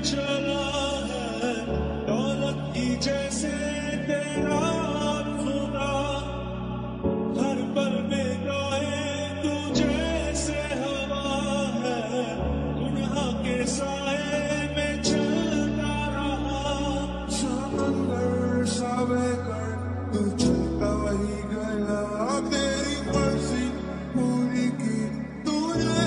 चला की जैसे तेरा हर पल हवा है गुनहा में चलता रहा। समंदर सावे कर तू चलता वही गया तेरी मर्ज़ी, पूरी की तूने